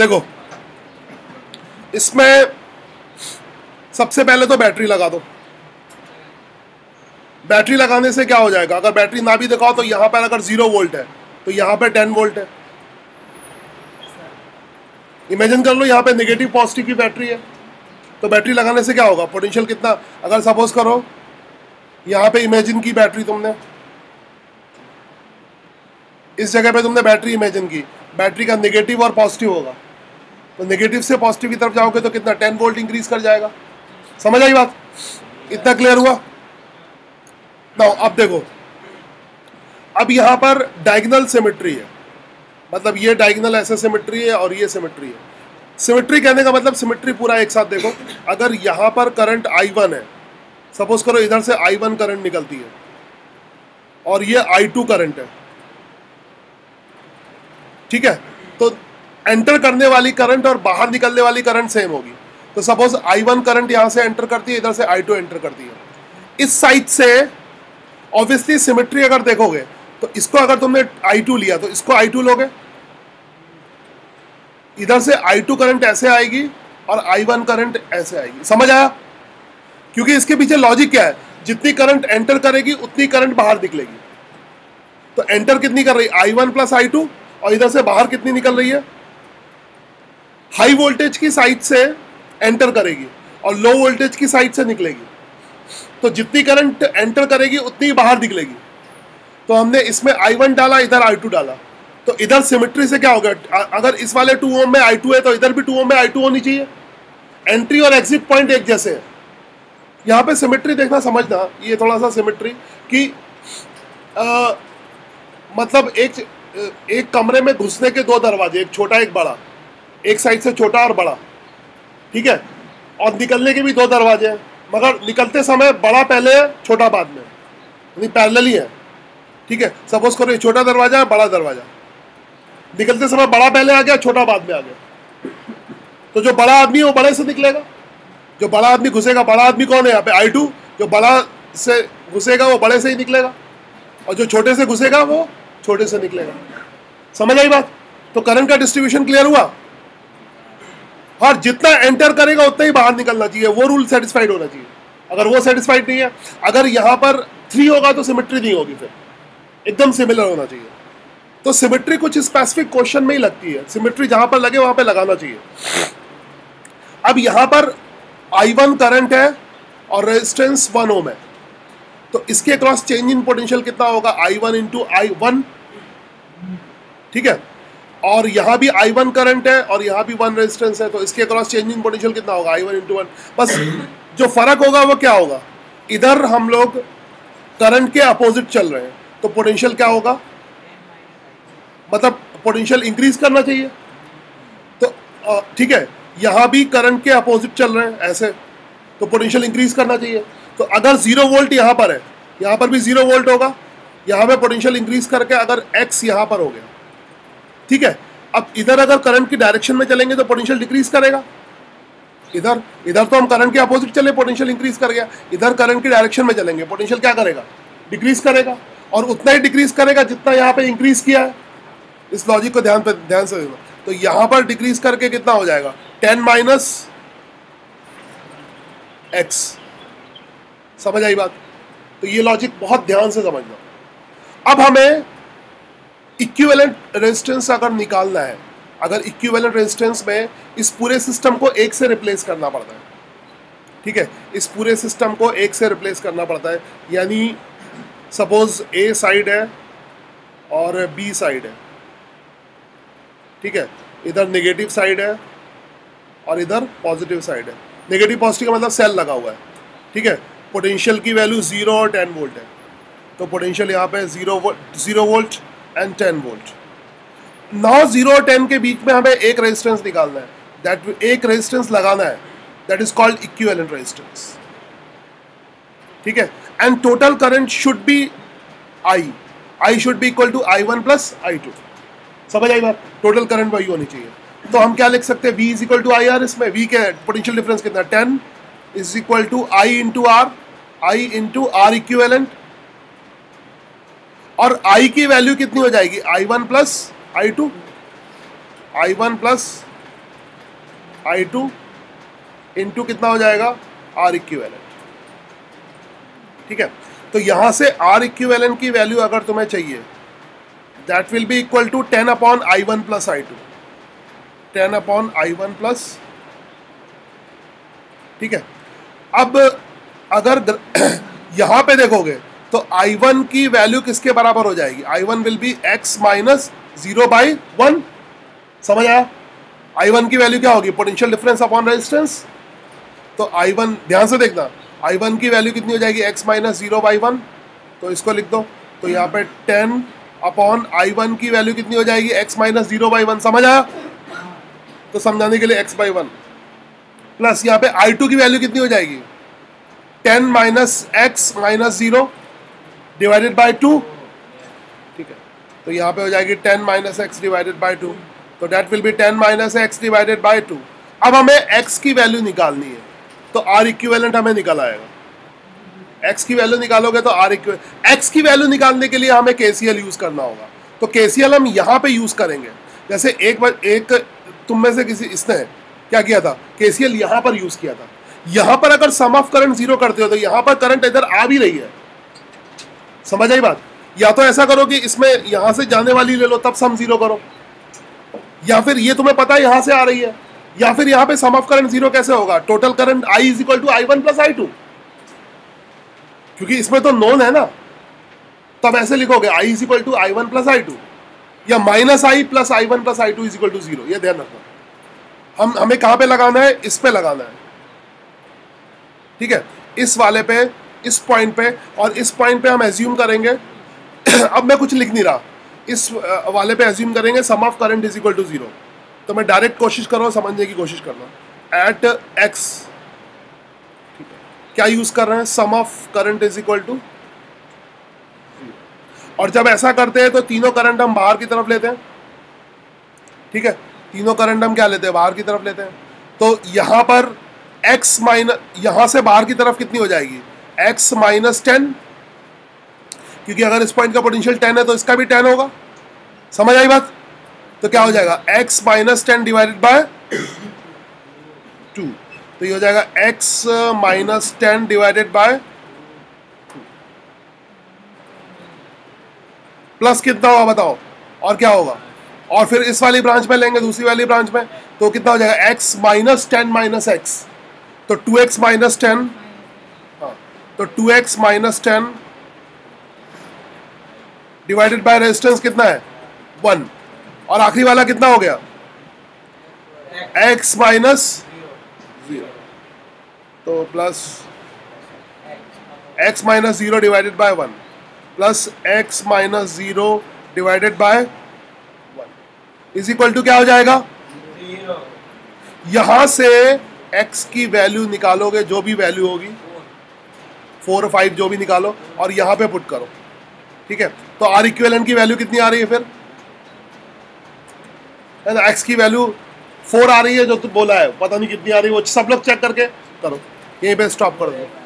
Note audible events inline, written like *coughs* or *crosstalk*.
देखो, इसमें सबसे पहले तो बैटरी लगा दो। बैटरी लगाने से क्या हो जाएगा? अगर बैटरी ना भी दिखाओ तो यहाँ पर अगर ज़ीरो वोल्ट है तो यहाँ पर टेन वोल्ट है। इमेजिन कर लो यहाँ पे नेगेटिव पॉजिटिव की बैटरी है। तो बैटरी लगाने से क्या होगा? पोटेंशियल कितना? अगर सपोज़ करो, यहाँ पे इमेजिन की बैटरी तुमने। इस जगह पे तुमने बैटरी इमेजिन की। बैटरी का नेगेटिव और पॉजिटिव होगा। तो नेगेटिव से पॉजिटिव की तरफ़ जाओगे तो कितना टेन वोल्ट इंक्रीज कर जाएगा। समझ आई बात? इतना क्लियर हुआ? ना अब देखो। अब यहाँ पर डायगनल सिमेट्री है। मतलब ये डायगनल ऐसे सिमेट्री है और ये सिमेट्री है। सिमेट्री कहने का मतलब सिमेट्री पूरा एक साथ देखो। अगर यहाँ पर करंट आई वन है सपोज़ करो इधर से आई वन करंट निकलती है, और ये आई टू करंट है। ठीक है? तो एंटर करने वाली करंट और बाहर निकलने वाली करंट सेम होगी। तो सपोज़ आई वन करंट यहाँ से एंटर करती है, इधर से आई टू एंटर करती है। इस साइड से ऑब्वियसली सिमेट्री अगर देखोगे तो इसको अगर तुमने आई टू लिया तो इसको आई टू लोगे। इधर से आई टू करंट ऐसे आएगी और आई वन करंट ऐसे आएगी। समझ आया? क्योंकि इसके पीछे लॉजिक क्या है? जितनी करंट एंटर करेगी, उतनी करंट बाहर निकलेगी। तो एंटर कितनी कर रही है? I one plus I two और इधर से बाहर कितनी निकल रही है? हाई वोल्टेज की साइड से एंटर करेगी और लो वोल्टेज की साइड से निकलेगी। तो जितनी करंट एंटर करेगी उतनी बाहर निकलेगी। तो हमने इसमें आई वन डाला इधर आई टू डाला। तो इधर सिमेट्री से क्या होगा? अगर इस वाले टू ओम में आई टू है तो इधर भी टू ओम में आई टू होनी चाहिए। एंट्री और एग्जिट पॉइंट एक जैसे है। यहाँ पे सिमेट्री देखना समझना ये थोड़ा सा सिमेट्री कि आ, मतलब एक एक कमरे में घुसने के दो दरवाजे एक छोटा एक बड़ा। एक साइड से छोटा और बड़ा, ठीक है? और निकलने के भी दो दरवाजे हैं, मगर निकलते समय बड़ा पहले है छोटा बाद में, यानी पैरेलल ही है, ठीक है? सपोज़ करो ये छोटा दरवाज़ा है, बड़ा दरवाज़ा। निकलते समय बड़ा पहले आ गया, छोटा बाद में आ गया। तो जो बड़ा आदमी है, वो बड़े से निकलेगा। जो बड़ा आदमी घुसेगा, बड़ा आदमी कौन है यहाँ पे? आई टू जो बड़ा से घुसेगा, वो बड़े से ही निकलेगा। और जो छोटे से घुसेगा, वो छोटे से निकलेगा। समझ आई बात? तो करंट का डिस्ट्रीब्यूशन क्लियर हुआ? और जितना एंटर करेगा, उतना ही बाहर निकलना चाहिए। वो रूल सेटिस्फाइड होना चाहिए। अगर वो सेटिस्फाइड नहीं है, अगर यहाँ पर थ्री होगा तो सिमिट्री नहीं होगी फिर। एकदम सिमिलर होना चाहिए। तो सिमिट्री कुछ स्पेसिफिक क्वेश्चन में ही लगती है। सिमिट्री जहाँ पर लगे, वहाँ पर लगाना चाहिए। अब यहाँ पर आई वन करंट है और रेजिस्टेंस वन ओम है। तो इसके क्रॉस चेंज इन पोटेंशियल कितना होगा? I one into I one ठीक है? और यहाँ भी आई वन करंट है और यहाँ भी वन रेजिस्टेंस है तो इसके क्रॉस चेंजिंग पोटेंशियल कितना होगा? आई वन इंटू वन बस जो फ़र्क होगा वो क्या होगा? इधर हम लोग करंट के अपोजिट चल रहे हैं तो पोटेंशियल क्या होगा? मतलब पोटेंशियल इंक्रीज करना चाहिए। तो ठीक है, यहाँ भी करंट के अपोजिट चल रहे हैं, ऐसे तो पोटेंशियल इंक्रीज करना चाहिए। तो अगर ज़ीरो वोल्ट यहाँ पर है, यहाँ पर भी ज़ीरो वोल्ट होगा, यहाँ पे पोटेंशियल इंक्रीज करके अगर एक्स यहाँ पर हो गया ठीक है? अब इधर अगर करंट की डायरेक्शन में चलेंगे तो पोटेंशियल डिक्रीज करेगा। इधर इधर तो हम करंट के अपोजिट चले पोटेंशियल इंक्रीज कर गया। इधर करंट की डायरेक्शन में चलेंगे पोटेंशियल क्या करेगा? डिक्रीज करेगा। और उतना ही डिक्रीज करेगा जितना यहाँ पे इंक्रीज किया है। इस लॉजिक को ध्यान पे, ध्यान से देना तो यहाँ पर डिक्रीज करके कितना हो जाएगा? Ten minus X. समझ आई बात? तो ये लॉजिक बहुत ध्यान से समझना। अब हमें इक्विवेलेंट रेजिस्टेंस अगर निकालना है, अगर इक्विवेलेंट रेजिस्टेंस में इस पूरे सिस्टम को एक से रिप्लेस करना पड़ता है, ठीक है? इस पूरे सिस्टम को एक से रिप्लेस करना पड़ता है, यानी सपोज़ ए साइड है और बी साइड है, ठीक है? इधर नेगेटिव साइड है और इधर पॉजिटिव साइड है। नेगेटिव पॉजिटिव का मतलब सेल लगा हुआ है, ठीक है? पोटेंशियल की वैल्यू ज़ीरो और टेन वोल्ट है। तो पोटेंशियल यहाँ पे zero volt zero volt and ten volt now zero और टेन के बीच में हमें एक रेजिस्टेंस निकालना है। दैट एक रेजिस्टेंस लगाना है। That is called equivalent resistance ठीक है? And total current should be I I should be equal to I one plus I two समझ आई बात? टोटल करंट वही होनी चाहिए। तो हम क्या लिख सकते हैं? V is equal to I R इसमें। वी के पोटेंशियल डिफरेंस कितना? Ten is equal to I into R I into R equivalent और आई की वैल्यू कितनी हो जाएगी? I one plus I two I one plus I two into कितना हो जाएगा? आर इक्विवेलेंट ठीक है? तो यहाँ से आर इक्विवेलेंट की वैल्यू अगर तुम्हें चाहिए that will be equal to ten upon I one plus I two ten upon I one plus ठीक है? अब अगर *coughs* यहाँ पे देखोगे तो आई वन की वैल्यू किसके बराबर हो जाएगी? I one will be X minus zero by one समझ आया? आई वन की वैल्यू क्या होगी? पोटेंशियल डिफरेंस अपॉन रेजिस्टेंस तो आई वन ध्यान से देखना आई वन की वैल्यू कितनी हो जाएगी? X minus zero by one तो इसको लिख दो। तो यहाँ पे टेन अपॉन आई वन की वैल्यू कितनी हो जाएगी? X minus zero by one समझ आया? तो समझाने के लिए एक्स बाई वन प्लस यहाँ पे आई टू की वैल्यू कितनी हो जाएगी? Ten minus X minus zero divided by two ठीक है? तो यहाँ पे हो जाएगी ten minus X divided by two. तो that will be ten minus X divided by two. अब हमें एक्स की वैल्यू निकालनी है। तो आर इक्वेलेंट हमें निकल आएगा। एक्स की वैल्यू निकालोगे तो आर इक्व एक्स की वैल्यू निकालने के लिए हमें के यूज़ करना होगा। तो के हम यहाँ पे यूज़ करेंगे। जैसे एक बार एक तुम में से किसी इसने क्या किया था? के यहाँ पर यूज़ किया था। यहाँ पर अगर सम ऑफ़ करंट ज़ीरो करते हो तो यहाँ पर करंट इधर आ भी रही है। समझ आई बात? या तो ऐसा करो कि इसमें यहाँ से जाने वाली ले लो, तब सम ज़ीरो करो। या फिर ये तुम्हें पता है यहाँ से आ रही है। या फिर यहाँ पे सम ऑफ़ करंट ज़ीरो कैसे होगा? Total current I is equal to I one plus I two क्योंकि इसमें तो नोन है ना। तब ऐसे लिखोगे I is equal to I one plus I two या minus I plus I one plus I two is equal to zero ये ध्यान रखना। हम, हमें कहाँ पे लगाना है? इस पे लगाना है। ठीक है? इस वाले पे इस पॉइंट पे, और इस पॉइंट पे हम एज्यूम करेंगे। *coughs* अब मैं कुछ लिख नहीं रहा। इस वाले पे एज्यूम करेंगे sum of current is equal to zero तो मैं डायरेक्ट कोशिश कर रहा हूँ, समझने की कोशिश कर रहा हूँ एट एक्स क्या यूज़ कर रहे हैं? Sum of current is equal to और जब ऐसा करते हैं तो तीनों करंट हम बाहर की तरफ़ लेते हैं। ठीक है? तीनों करंट हम क्या लेते हैं? बाहर की तरफ़ लेते हैं। तो यहाँ पर x माइनस यहाँ से बाहर की तरफ़ कितनी हो जाएगी? X माइनस टेन क्योंकि अगर इस पॉइंट का पोटेंशियल टेन है तो इसका भी टेन होगा। समझ आई बात? तो क्या हो जाएगा? X minus ten divided by two तो ये हो जाएगा x minus ten divided by plus कितना होगा बताओ? और क्या होगा? और फिर इस वाली ब्रांच में लेंगे, दूसरी वाली ब्रांच में तो कितना हो जाएगा? X minus ten minus X तो टू एक्स माइनस टेन तो two X minus ten divided by resistance कितना है? वन और आखिरी वाला कितना हो गया? x माइनस ज़ीरो तो plus x minus zero divided by one plus x minus zero divided by one is equal to क्या हो जाएगा? यहाँ से x की वैल्यू निकालोगे जो भी वैल्यू होगी। फोर फाइव जो भी निकालो और यहाँ पे पुट करो। ठीक है? तो आर इक्वेलेंट की वैल्यू कितनी आ रही है फिर? है ना एक्स की वैल्यू फोर आ रही है, जो तुम बोला है। पता नहीं कितनी आ रही है, वो सब लोग चेक करके करो। यहीं पे स्टॉप कर दो।